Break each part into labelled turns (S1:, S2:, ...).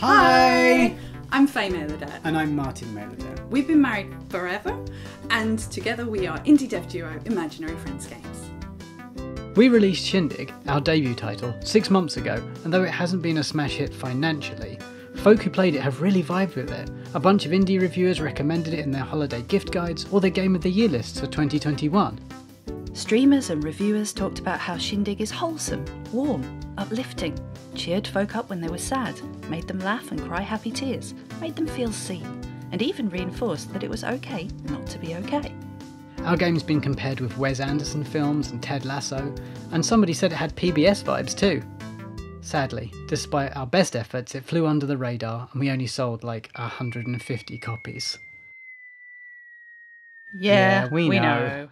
S1: Hi!
S2: I'm Faye Mailerdat.
S1: And I'm Martin Mailerdat.
S2: We've been married forever, and together we are indie dev duo Imaginary Friends Games.
S3: We released Shindig, our debut title, six months ago, and though it hasn't been a smash hit financially, folk who played it have really vibed with it. A bunch of indie reviewers recommended it in their holiday gift guides or their Game of the Year lists for 2021.
S4: Streamers and reviewers talked about how Shindig is wholesome, warm, uplifting, cheered folk up when they were sad, made them laugh and cry happy tears, made them feel seen, and even reinforced that it was okay not to be okay.
S3: Our game's been compared with Wes Anderson films and Ted Lasso, and somebody said it had PBS vibes too. Sadly, despite our best efforts, it flew under the radar and we only sold like 150 copies.
S4: Yeah,
S3: Yeah, we know.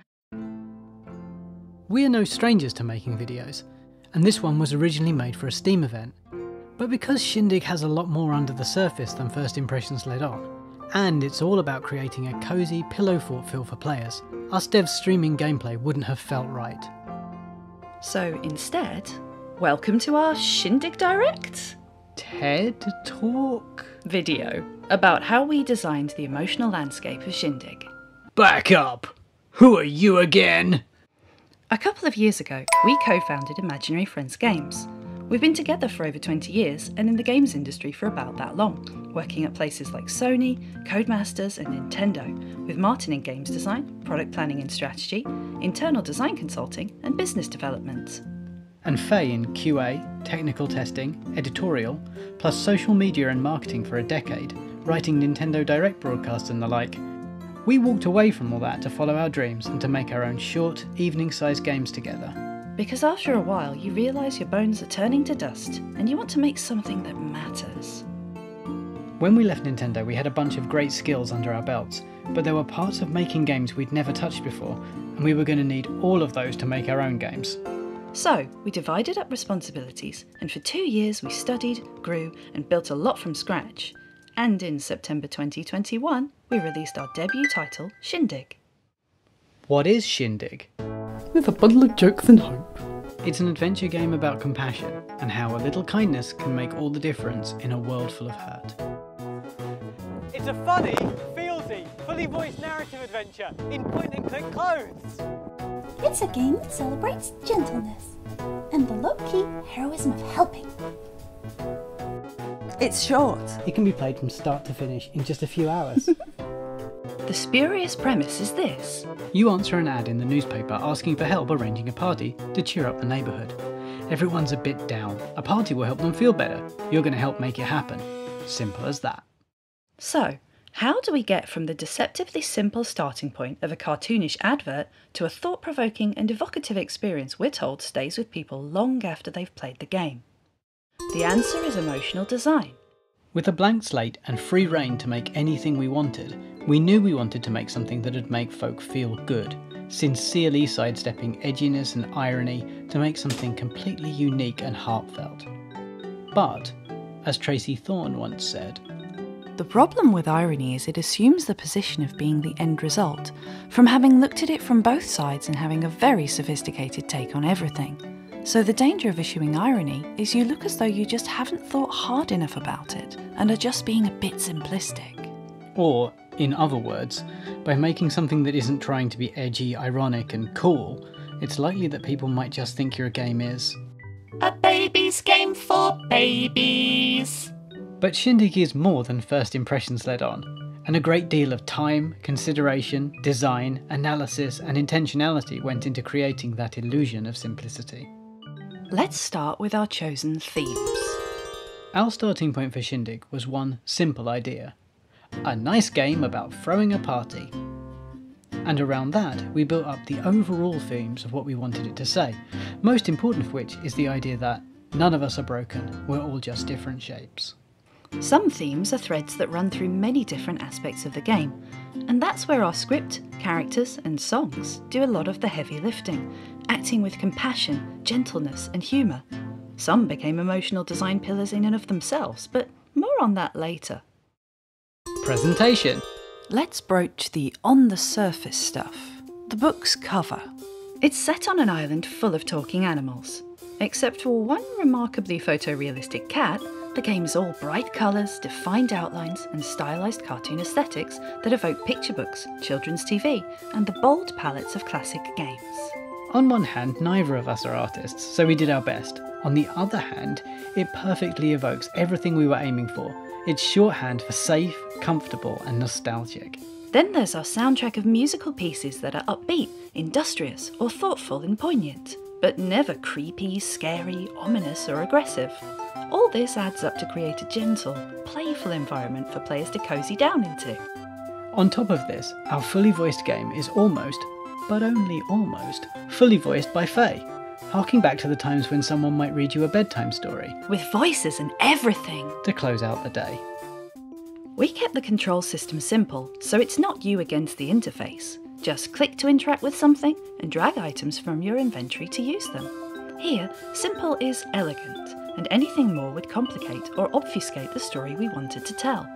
S3: We are no strangers to making videos, and this one was originally made for a Steam event. But because Shindig has a lot more under the surface than first impressions led on, and it's all about creating a cosy, pillow fort feel for players, us devs streaming gameplay wouldn't have felt right.
S4: So instead, welcome to our Shindig Direct
S3: TED Talk?
S4: video about how we designed the emotional landscape of Shindig.
S3: Back up! Who are you again?
S4: A couple of years ago, we co founded Imaginary Friends Games. We've been together for over 20 years and in the games industry for about that long, working at places like Sony, Codemasters, and Nintendo, with Martin in games design, product planning and strategy, internal design consulting, and business development.
S3: And Faye in QA, technical testing, editorial, plus social media and marketing for a decade, writing Nintendo Direct broadcasts and the like. We walked away from all that to follow our dreams and to make our own short, evening sized games together.
S4: Because after a while, you realise your bones are turning to dust and you want to make something that matters.
S3: When we left Nintendo, we had a bunch of great skills under our belts, but there were parts of making games we'd never touched before, and we were going to need all of those to make our own games.
S4: So, we divided up responsibilities, and for two years we studied, grew, and built a lot from scratch. And in September 2021, we released our debut title, Shindig.
S3: What is Shindig?
S1: With a bundle of jokes and hope.
S3: It's an adventure game about compassion and how a little kindness can make all the difference in a world full of hurt.
S5: It's a funny, feelsy, fully voiced narrative adventure in point and click clothes.
S6: It's a game that celebrates gentleness and the low key heroism of helping.
S7: It's short.
S3: It can be played from start to finish in just a few hours.
S4: The spurious premise is this
S3: you answer an ad in the newspaper asking for help arranging a party to cheer up the neighbourhood. Everyone's a bit down. A party will help them feel better. You're going to help make it happen. Simple as that.
S4: So, how do we get from the deceptively simple starting point of a cartoonish advert to a thought provoking and evocative experience we're told stays with people long after they've played the game? The answer is emotional design.
S3: With a blank slate and free reign to make anything we wanted, we knew we wanted to make something that'd make folk feel good, sincerely sidestepping edginess and irony to make something completely unique and heartfelt. But, as Tracey Thorn once said,
S4: The problem with irony is it assumes the position of being the end result, from having looked at it from both sides and having a very sophisticated take on everything. So, the danger of issuing irony is you look as though you just haven't thought hard enough about it and are just being a bit simplistic.
S3: or, in other words, by making something that isn't trying to be edgy, ironic, and cool, it's likely that people might just think your game is.
S7: A baby's game for babies.
S3: But Shindig is more than first impressions led on, and a great deal of time, consideration, design, analysis, and intentionality went into creating that illusion of simplicity.
S4: Let's start with our chosen themes.
S3: Our starting point for Shindig was one simple idea a nice game about throwing a party. And around that, we built up the overall themes of what we wanted it to say, most important of which is the idea that none of us are broken, we're all just different shapes.
S4: Some themes are threads that run through many different aspects of the game, and that's where our script, characters, and songs do a lot of the heavy lifting, acting with compassion, gentleness, and humour. Some became emotional design pillars in and of themselves, but more on that later.
S3: Presentation
S4: Let's broach the on the surface stuff. The book's cover. It's set on an island full of talking animals. Except for one remarkably photorealistic cat the game is all bright colours, defined outlines, and stylised cartoon aesthetics that evoke picture books, children's TV, and the bold palettes of classic games.
S3: On one hand, neither of us are artists, so we did our best. On the other hand, it perfectly evokes everything we were aiming for. It's shorthand for safe, comfortable, and nostalgic.
S4: Then there's our soundtrack of musical pieces that are upbeat, industrious, or thoughtful and poignant, but never creepy, scary, ominous, or aggressive. All this adds up to create a gentle, playful environment for players to cozy down into.
S3: On top of this, our fully voiced game is almost, but only almost, fully voiced by Faye, harking back to the times when someone might read you a bedtime story
S4: With voices and everything!
S3: to close out the day.
S4: We kept the control system simple, so it's not you against the interface. Just click to interact with something and drag items from your inventory to use them. Here, simple is elegant, and anything more would complicate or obfuscate the story we wanted to tell.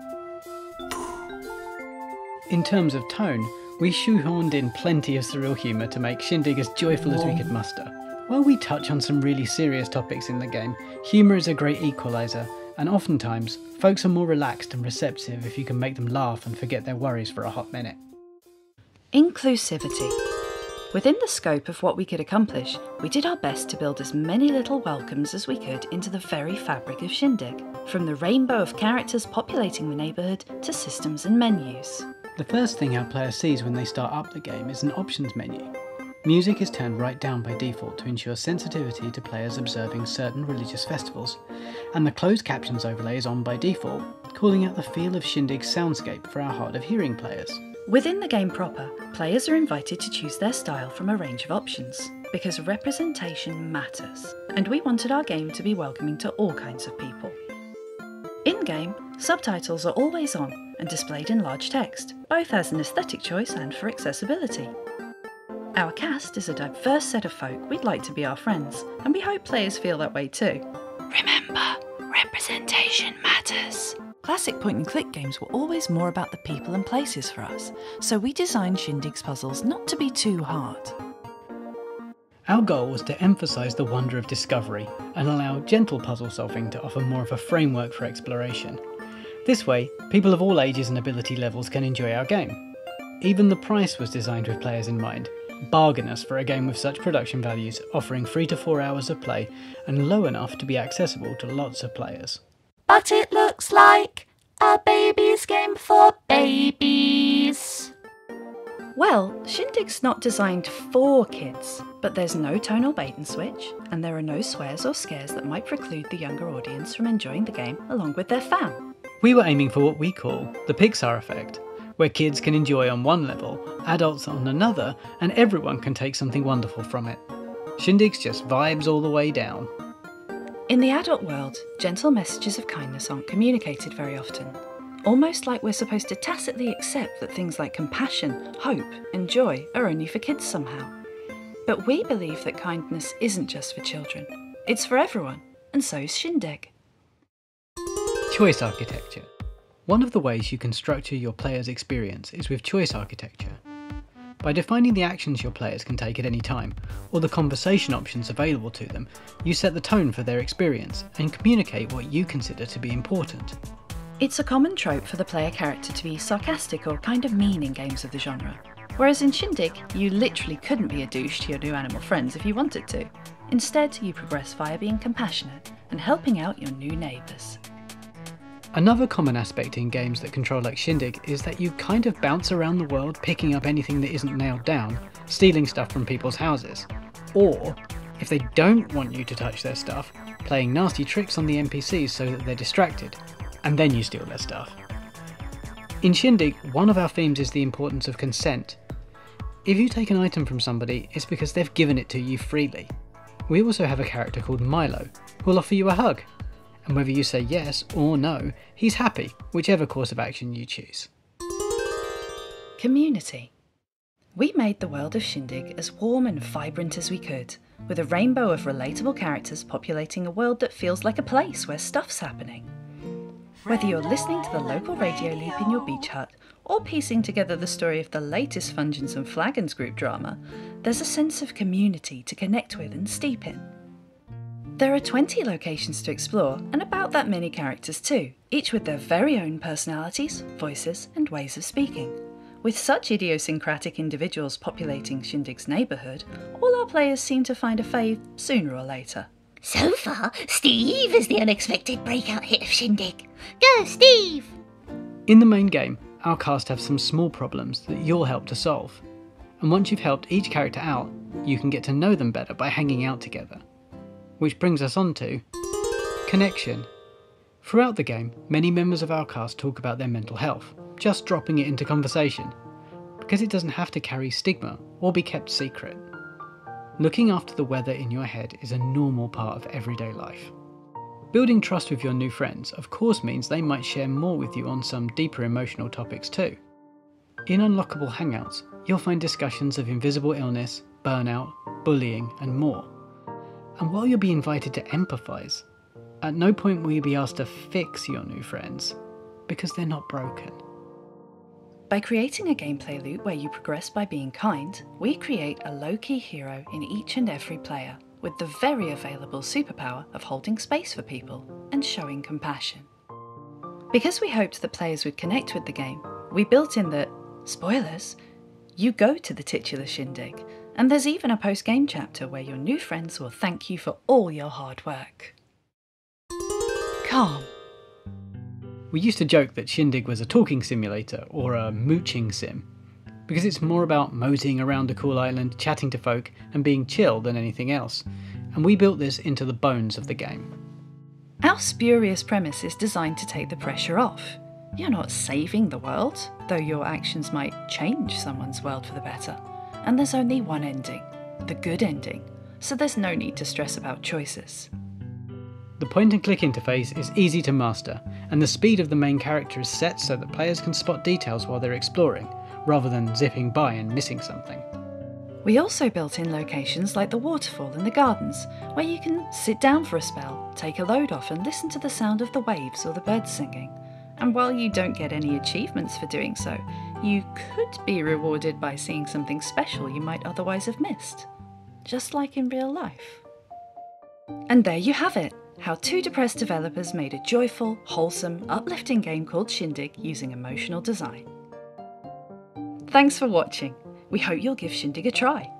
S3: In terms of tone, we shoehorned in plenty of surreal humour to make Shindig as joyful as we could muster. While we touch on some really serious topics in the game, humour is a great equaliser, and oftentimes, folks are more relaxed and receptive if you can make them laugh and forget their worries for a hot minute.
S4: Inclusivity. Within the scope of what we could accomplish, we did our best to build as many little welcomes as we could into the very fabric of Shindig, from the rainbow of characters populating the neighbourhood to systems and menus.
S3: The first thing our player sees when they start up the game is an options menu. Music is turned right down by default to ensure sensitivity to players observing certain religious festivals, and the closed captions overlay is on by default, calling out the feel of Shindig's soundscape for our hard of hearing players.
S4: Within the game proper, players are invited to choose their style from a range of options, because representation matters, and we wanted our game to be welcoming to all kinds of people. In game, subtitles are always on and displayed in large text, both as an aesthetic choice and for accessibility. Our cast is a diverse set of folk we'd like to be our friends, and we hope players feel that way too.
S7: Remember, representation matters.
S8: Classic point and click games were always more about the people and places for us, so we designed Shindig's puzzles not to be too hard.
S3: Our goal was to emphasise the wonder of discovery and allow gentle puzzle solving to offer more of a framework for exploration. This way, people of all ages and ability levels can enjoy our game. Even the price was designed with players in mind, bargainous for a game with such production values, offering 3 to 4 hours of play and low enough to be accessible to lots of players.
S7: But it looks like a baby's game for babies.
S4: Well, Shindig's not designed for kids, but there's no tonal bait and switch, and there are no swears or scares that might preclude the younger audience from enjoying the game along with their fam.
S3: We were aiming for what we call the Pixar effect, where kids can enjoy on one level, adults on another, and everyone can take something wonderful from it. Shindig's just vibes all the way down.
S4: In the adult world, gentle messages of kindness aren't communicated very often, almost like we're supposed to tacitly accept that things like compassion, hope, and joy are only for kids somehow. But we believe that kindness isn't just for children, it's for everyone, and so is Shindig.
S3: Choice architecture. One of the ways you can structure your player's experience is with choice architecture. By defining the actions your players can take at any time, or the conversation options available to them, you set the tone for their experience and communicate what you consider to be important.
S4: It's a common trope for the player character to be sarcastic or kind of mean in games of the genre. Whereas in Shindig, you literally couldn't be a douche to your new animal friends if you wanted to. Instead, you progress via being compassionate and helping out your new neighbours.
S3: Another common aspect in games that control like Shindig is that you kind of bounce around the world picking up anything that isn't nailed down, stealing stuff from people's houses. Or, if they don't want you to touch their stuff, playing nasty tricks on the NPCs so that they're distracted, and then you steal their stuff. In Shindig, one of our themes is the importance of consent. If you take an item from somebody, it's because they've given it to you freely. We also have a character called Milo, who'll offer you a hug, and whether you say yes or no, he's happy, whichever course of action you choose.
S4: Community. We made the world of Shindig as warm and vibrant as we could, with a rainbow of relatable characters populating a world that feels like a place where stuff's happening. Whether you're listening to the local radio loop in your beach hut or piecing together the story of the latest Fungeons and Flagons group drama, there's a sense of community to connect with and steep in. There are 20 locations to explore, and about that many characters too, each with their very own personalities, voices, and ways of speaking. With such idiosyncratic individuals populating Shindig's neighbourhood, all our players seem to find a fave sooner or later.
S7: So far, Steve is the unexpected breakout hit of Shindig. Go, Steve!
S3: In the main game, our cast have some small problems that you'll help to solve. And once you've helped each character out, you can get to know them better by hanging out together. Which brings us on to connection. Throughout the game, many members of our cast talk about their mental health, just dropping it into conversation, because it doesn't have to carry stigma or be kept secret. Looking after the weather in your head is a normal part of everyday life. Building trust with your new friends, of course, means they might share more with you on some deeper emotional topics too. In Unlockable Hangouts, you'll find discussions of invisible illness, burnout, bullying, and more. And while you'll be invited to empathise, at no point will you be asked to fix your new friends, because they're not broken.
S4: By creating a gameplay loop where you progress by being kind, we create a low key hero in each and every player, with the very available superpower of holding space for people and showing compassion. Because we hoped that players would connect with the game, we built in that, spoilers, you go to the titular shindig, and there's even a post game chapter where your new friends will thank you for all your hard work. Calm.
S3: We used to joke that Shindig was a talking simulator or a mooching sim, because it's more about moseying around a cool island, chatting to folk, and being chill than anything else, and we built this into the bones of the game.
S4: Our spurious premise is designed to take the pressure off. You're not saving the world, though your actions might change someone's world for the better. And there's only one ending the good ending, so there's no need to stress about choices.
S3: The point and click interface is easy to master, and the speed of the main character is set so that players can spot details while they're exploring, rather than zipping by and missing something.
S4: We also built in locations like the waterfall and the gardens, where you can sit down for a spell, take a load off, and listen to the sound of the waves or the birds singing. And while you don't get any achievements for doing so, you could be rewarded by seeing something special you might otherwise have missed. Just like in real life. And there you have it how two depressed developers made a joyful, wholesome, uplifting game called Shindig using emotional design. Thanks for watching. We hope you'll give Shindig a try.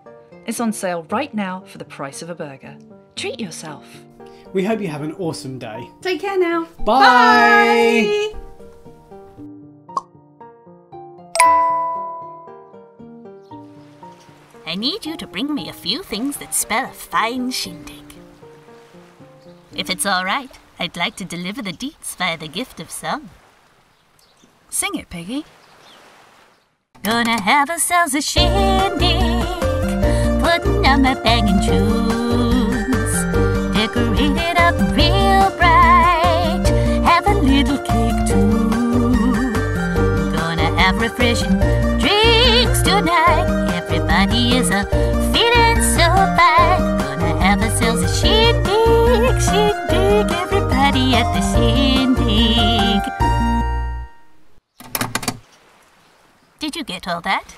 S4: It's on sale right now for the price of a burger. Treat yourself.
S1: We hope you have an awesome day.
S2: Take care now.
S1: Bye.
S7: I need you to bring me a few things that spell a fine shindig. If it's all right, I'd like to deliver the deets via the gift of song.
S8: Sing it, Piggy.
S7: Gonna have ourselves a shindig, putting on my banging tunes, decorated up real bright, have a little cake too. Gonna have refreshing A feeling so fine. Gonna have ourselves a shindig, shindig. Everybody at the shindig. Did you get all that?